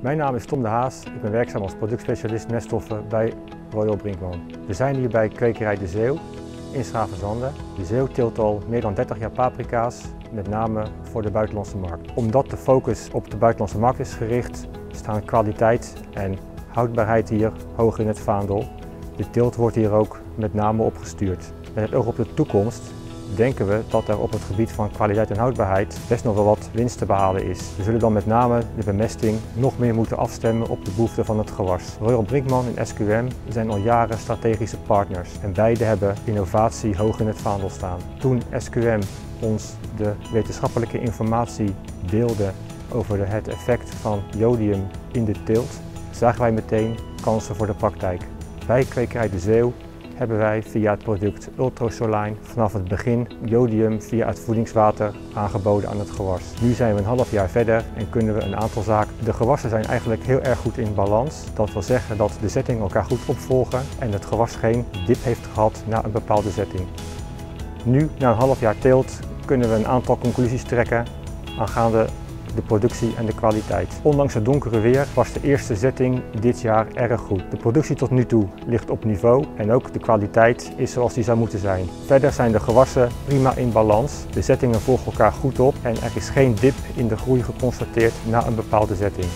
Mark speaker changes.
Speaker 1: Mijn naam is Tom de Haas. Ik ben werkzaam als productspecialist meststoffen bij Royal Brinkman. We zijn hier bij kwekerij De Zeeuw in Schravenzande. De Zeeuw teelt al meer dan 30 jaar paprika's, met name voor de buitenlandse markt. Omdat de focus op de buitenlandse markt is gericht, staan kwaliteit en houdbaarheid hier hoog in het vaandel. De teelt wordt hier ook met name opgestuurd. Met het oog op de toekomst denken we dat er op het gebied van kwaliteit en houdbaarheid best nog wel wat winst te behalen is. We zullen dan met name de bemesting nog meer moeten afstemmen op de behoeften van het gewas. Royal Brinkman en SQM zijn al jaren strategische partners en beide hebben innovatie hoog in het vaandel staan. Toen SQM ons de wetenschappelijke informatie deelde over het effect van jodium in de teelt, zagen wij meteen kansen voor de praktijk. Bij Kwekerij de Zeeuw hebben wij via het product Ultrosoline vanaf het begin jodium via het voedingswater aangeboden aan het gewas. Nu zijn we een half jaar verder en kunnen we een aantal zaken. De gewassen zijn eigenlijk heel erg goed in balans. Dat wil zeggen dat de zettingen elkaar goed opvolgen en het gewas geen dip heeft gehad na een bepaalde zetting. Nu, na een half jaar teelt, kunnen we een aantal conclusies trekken aangaande de productie en de kwaliteit. Ondanks het donkere weer was de eerste zetting dit jaar erg goed. De productie tot nu toe ligt op niveau en ook de kwaliteit is zoals die zou moeten zijn. Verder zijn de gewassen prima in balans. De zettingen volgen elkaar goed op en er is geen dip in de groei geconstateerd na een bepaalde zetting.